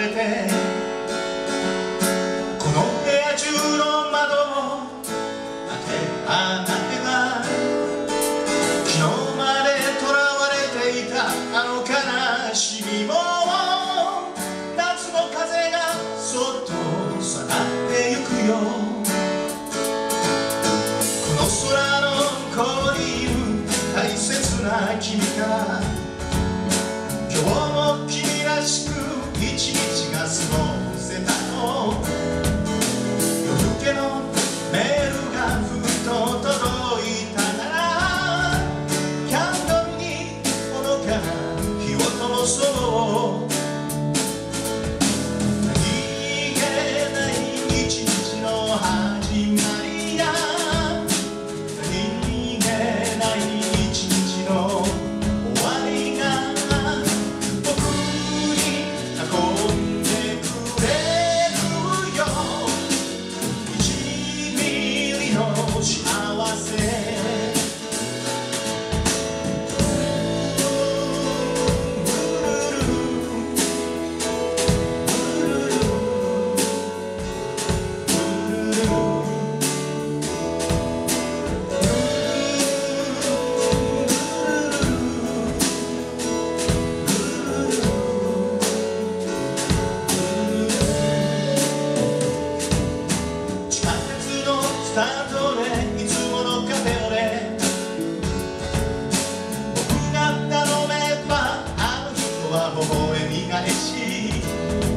れてこの部屋中の窓をあてあてたが昨日まで囚われていたあの悲しみも夏の風がそっと去ってゆくよ。この空の向こうにいる大切な君が今日も君らしく一日声磨えし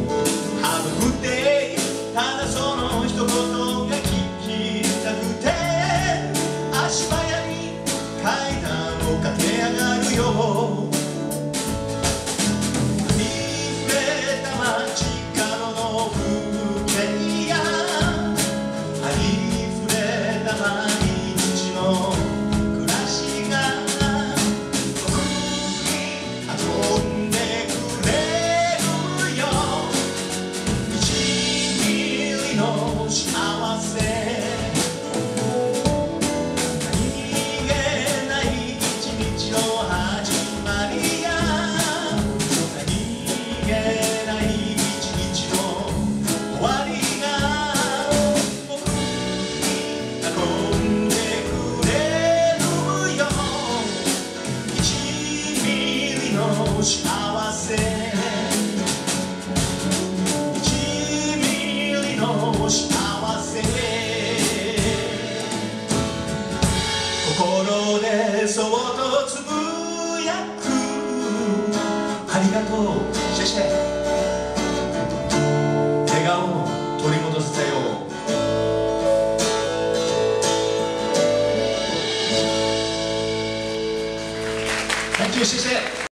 幸せ1ミリの幸せ心でそっとつぶやくありがとうシェシェ笑顔を取り戻せたよ谢谢。